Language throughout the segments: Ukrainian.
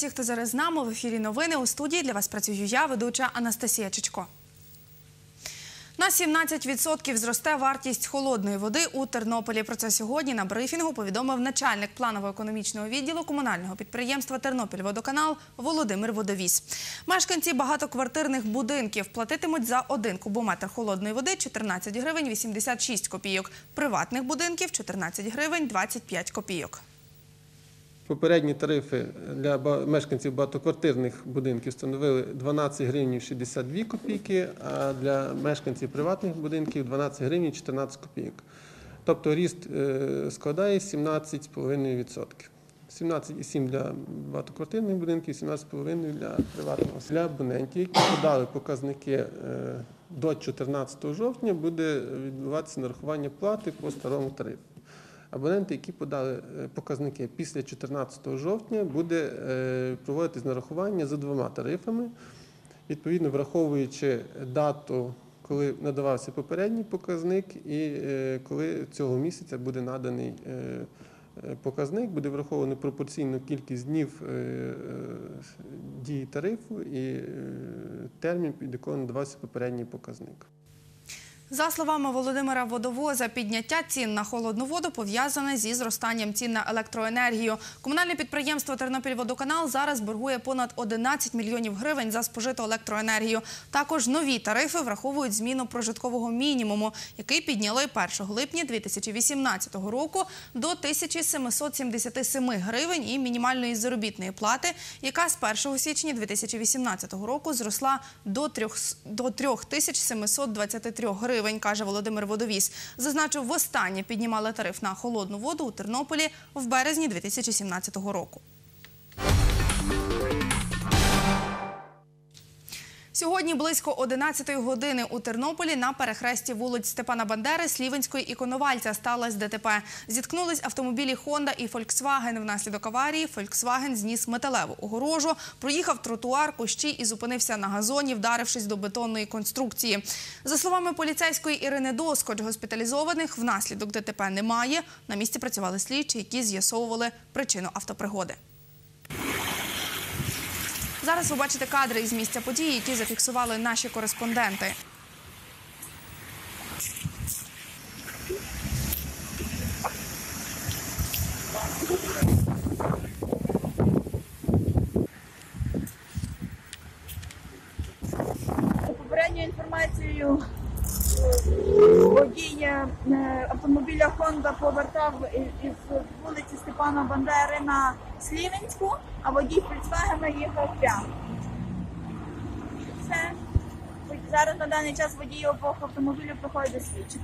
Усіх, хто зараз з нами в ефірі новини. У студії для вас працюю я, ведуча Анастасія Чичко. На 17% зросте вартість холодної води у Тернополі. Про це сьогодні на брифінгу повідомив начальник планово-економічного відділу комунального підприємства Тернопільводоканал Володимир Водовіс. Мешканці багатоквартирних будинків платитимуть за один кубометр холодної води 14 гривень 86 копійок. Приватних будинків 14 гривень 25 копійок. Попередні тарифи для мешканців багатоквартирних будинків становили 12 гривень 62 копійки, а для мешканців приватних будинків 12 гривень 14 копійок. Тобто ріст е, складає 17,5%. 17,7 для багатоквартирних будинків, 17,5 для приватного. Для абонентів, які подали показники е, до 14 жовтня, буде відбуватися нарахування плати по старому тарифу. Абоненти, які подали е, показники після 14 жовтня, буде е, проводитись нарахування за двома тарифами, відповідно враховуючи дату, коли надавався попередній показник, і е, коли цього місяця буде наданий показник, буде враховано пропорційну кількість днів дії тарифу і термін, під якого надавався попередній показник. За словами Володимира Водовоза, підняття цін на холодну воду пов'язане зі зростанням цін на електроенергію. Комунальне підприємство Тернопільводоканал зараз боргує понад 11 мільйонів гривень за спожиту електроенергію. Також нові тарифи враховують зміну прожиткового мінімуму, який підняли 1 липня 2018 року до 1777 гривень і мінімальної заробітної плати, яка з 1 січня 2018 року зросла до 3 до 3723 гривень, каже Володимир Водовіс. Зазначив, востаннє піднімали тариф на холодну воду у Тернополі в березні 2017 року. Сьогодні близько 11 години у Тернополі на перехресті вулиць Степана Бандери, Слівенської і Коновальця сталося ДТП. Зіткнулись автомобілі Honda і Volkswagen. Внаслідок аварії Volkswagen зніс металеву огорожу, проїхав тротуар, кущі і зупинився на газоні, вдарившись до бетонної конструкції. За словами поліцейської Ірини Доскоч, госпіталізованих внаслідок ДТП немає. На місці працювали слідчі, які з'ясовували причину автопригоди. Зараз ви бачите кадри із місця події, які зафіксували наші кореспонденти. Попередньою інформацією, водій е, автомобіля Honda повертав із Степана Бандери на Слівенську, а водій Фольксвагена їхав прямо. Все. Зараз на даний час водії обох автомобілів проходять слідчі.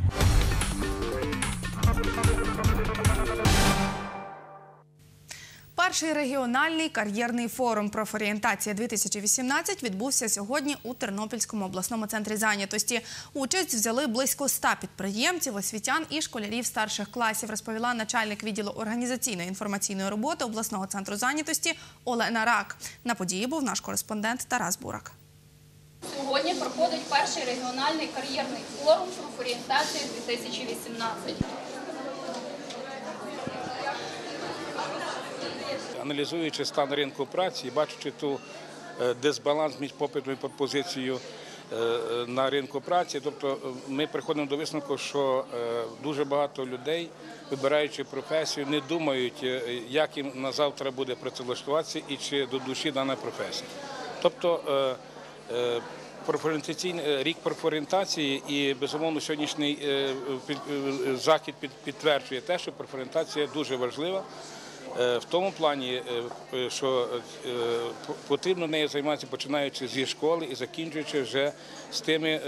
Перший регіональний кар'єрний форум профорієнтація 2018 відбувся сьогодні у Тернопільському обласному центрі зайнятості. Участь взяли близько ста підприємців, освітян і школярів старших класів, розповіла начальник відділу організаційної інформаційної роботи обласного центру зайнятості Олена Рак. На події був наш кореспондент Тарас Бурак. Сьогодні проходить перший регіональний кар'єрний форум профорієнтації 2018. Аналізуючи стан ринку праці бачачи ту е, дисбаланс між попитом і пропозицією е, е, на ринку праці, тобто ми приходимо до висновку, що дуже багато людей, вибираючи професію, не думають, як їм на завтра буде працевлаштуватися і чи до душі дана професія. Тобто рік профорієнтації і безумовно сьогоднішній захід під- підтверджує те, що профорієнтація дуже важлива. Е, В тому плані, е, е, що потрібно нею займатися починаючи зі школи і закінчуючи вже з тими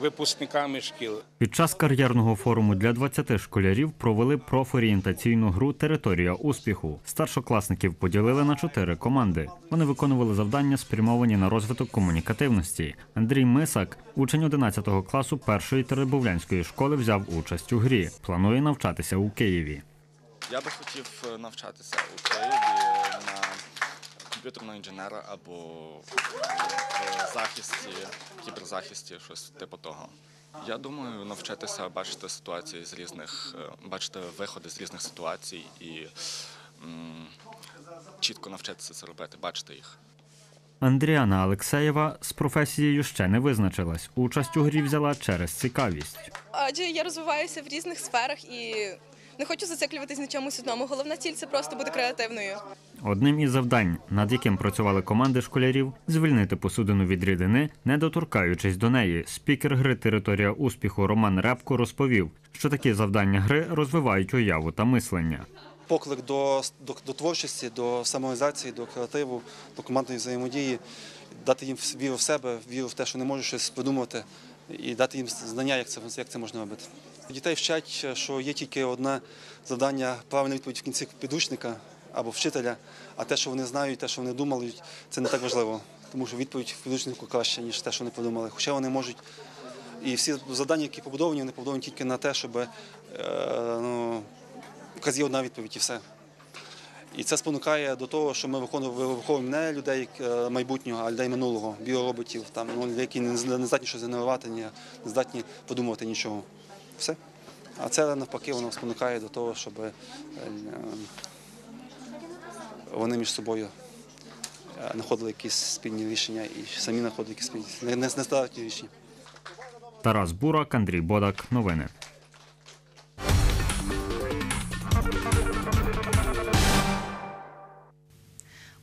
випускниками шкіл. Під час кар'єрного форуму для 20 школярів провели профорієнтаційну гру Територія успіху. Старшокласників поділили на чотири команди. Вони виконували завдання, спрямовані на розвиток комунікативності. Андрій Мисак, учень 11 класу першої теребовлянської школи, взяв участь у грі. Планує навчатися у Києві. Я би хотів е, навчатися у Києві на комп'ютерного інженера або в захисті, кіберзахисті, щось типу того. Я думаю, навчитися бачити ситуації з різних, е, бачити виходи з різних ситуацій і м, чітко навчитися це робити, бачити їх. Андріана Алексеєва з професією ще не визначилась. Участь у грі взяла через цікавість. Адже я розвиваюся в різних сферах і не хочу зациклюватись на чомусь одному. Головна ціль це просто бути креативною. Одним із завдань, над яким працювали команди школярів, звільнити посудину від рідини, не доторкаючись до неї. Спікер гри Територія успіху Роман Репко розповів, що такі завдання гри розвивають уяву та мислення. поклик до, до, до творчості, до самоізації, до креативу, до командної взаємодії, дати їм віру в себе, віру в те, що не можуть щось придумати, і дати їм знання, як це, як це можна робити. Дітей вчать, що є тільки одне завдання, правильна відповідь в кінці підручника або вчителя, а те, що вони знають, те, що вони думали, це не так важливо, тому що відповідь в підручнику краще, ніж те, що вони подумали. Хоча вони можуть і всі завдання, які побудовані, вони побудовані тільки на те, щоб е, ну, є одна відповідь і все. І це спонукає до того, що ми виховуємо виховуємо не людей е, майбутнього, а людей минулого, біороботів, там, ну, які не здатні щось генерувати, не здатні подумувати нічого. Все. А це навпаки воно спонукає до того, щоб е, е, вони між собою е, знаходили якісь спільні рішення і самі знаходили якісь спільні не, не, не рішення. Тарас Бурак, Андрій Бодак. Новини.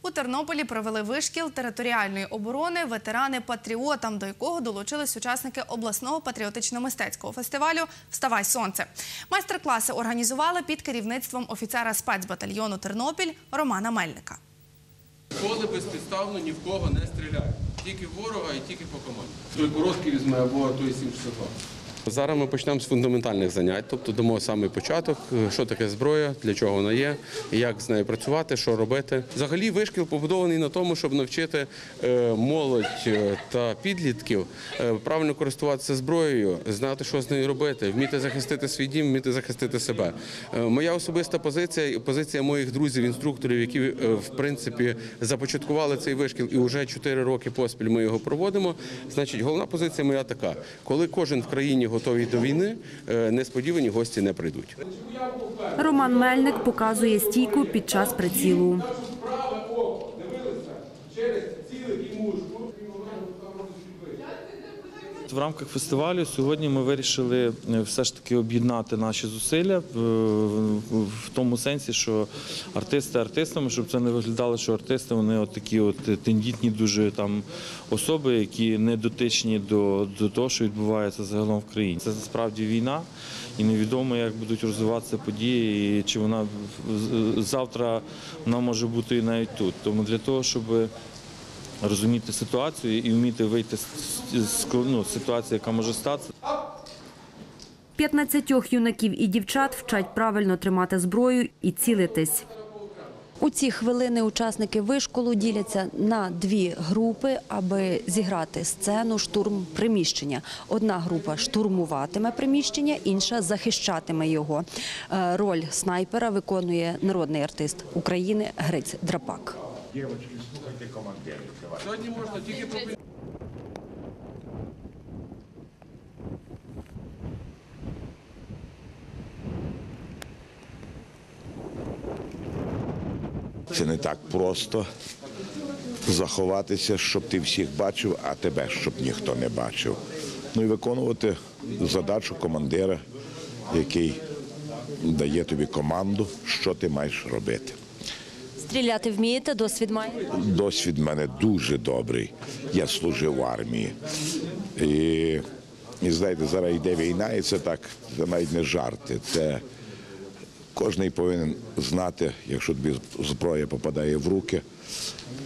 У Тернополі провели вишкіл територіальної оборони ветерани патріотам, до якого долучились учасники обласного патріотично-мистецького фестивалю Вставай сонце. Майстер-класи організували під керівництвом офіцера спецбатальйону Тернопіль Романа Мельника. Ніколи безпідставно ні в кого не стріляють. Тільки ворога і тільки по команді. Той короткий візьме або той 762. Зараз ми почнемо з фундаментальних занять, тобто дамо самий початок, е, що таке зброя, для чого вона є, як з нею працювати, що робити. Взагалі вишкіл побудований на тому, щоб навчити е, молодь е, та підлітків правильно користуватися зброєю, знати, що з нею робити, вміти захистити свій дім, вміти захистити себе. Моя особиста позиція і позиція моїх друзів, інструкторів, які в принципі започаткували цей вишкіл, і вже 4 роки поспіль ми його проводимо. Значить, головна позиція моя така: коли кожен в країні готовий до війни, е, несподівані гості не прийдуть. Роман Мельник показує стійку під час прицілу. В рамках фестивалю сьогодні ми вирішили е, все ж таки об'єднати наші зусилля в, в- тому сенсі, що артисти артистами, щоб це не виглядало, що артисти вони от такі от тендітні дуже там особи, які не дотичні до, до того, що відбувається загалом в країні. Це насправді війна, і невідомо, як будуть розвиватися події, і чи вона завтра вона може бути і навіть тут. Тому для того, щоб розуміти ситуацію і вміти вийти з, ну, ситуації, яка може статися. 15 юнаків і дівчат вчать правильно тримати зброю і цілитись. У ці хвилини учасники вишколу діляться на дві групи, аби зіграти сцену штурм приміщення. Одна група штурмуватиме приміщення, інша захищатиме його. Е, Роль снайпера виконує народний артист України Гриць Драпак. Сьогодні можна тільки про Це не так просто заховатися, щоб ти всіх бачив, а тебе щоб ніхто не бачив. Ну і виконувати задачу командира, який дає тобі команду, що ти маєш робити. Стріляти вмієте, досвід маєте? Досвід в мене дуже добрий. Я служив в армії. І, і знаєте, зараз йде війна, і це так, це навіть не жарти. Це кожен повинен знати, якщо тобі зброя попадає в руки,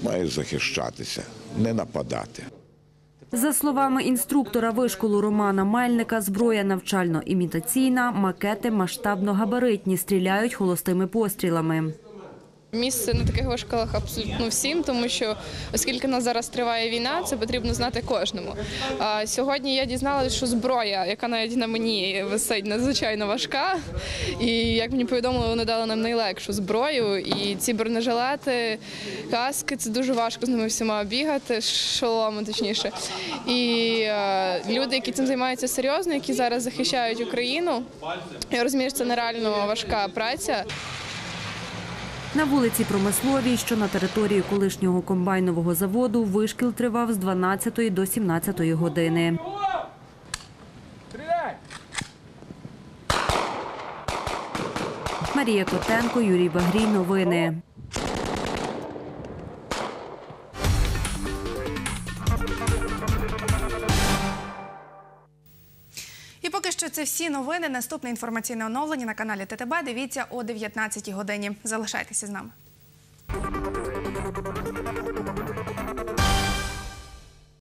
маєш захищатися, не нападати. За словами інструктора вишколу Романа Мельника, зброя навчально-імітаційна, макети масштабно-габаритні, стріляють холостими пострілами. Місце на таких вишколах абсолютно всім, тому що оскільки нас зараз триває війна, це потрібно знати кожному. А сьогодні я дізналася, що зброя, яка навіть на мені висить, надзвичайно важка. І як мені повідомили, вони дали нам найлегшу зброю. І ці бронежилети, каски це дуже важко з ними всіма бігати, шоломи точніше. І е, люди, які цим займаються серйозно, які зараз захищають Україну, я розумію, що це нереально важка праця. На вулиці Промисловій, що на території колишнього комбайнового заводу, вишкіл тривав з 12 до 17 години. Марія Котенко, Юрій Багрій. Новини. Що це всі новини. Наступне інформаційне оновлення на каналі ТТБ. Дивіться о 19 годині. Залишайтеся з нами.